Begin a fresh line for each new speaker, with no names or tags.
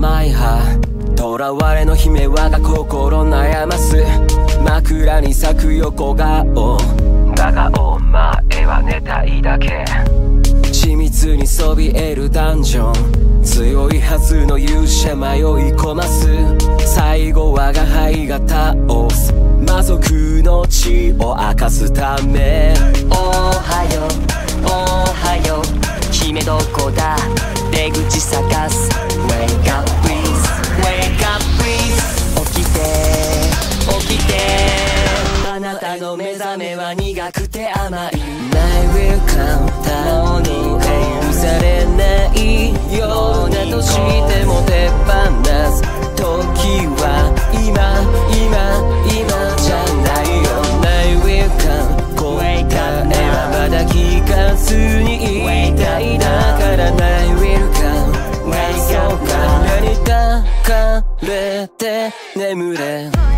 甘い囚われの姫はが心悩ます枕に咲く横顔だがお前は寝たいだけ。緻密にそびえるダンジョン強いはずの勇者迷い込ます。最後我が輩が倒す。魔族の血を明かすため。
おはよう。おはよう。姫どこだ。出口探す。
あなたの目覚めは苦くて甘い My will come もの許されないようだとしても手放す時は今今今じゃないよ My will come 答えはまだ聞かずにいたいだから My will come 謎からに抱かれて眠れ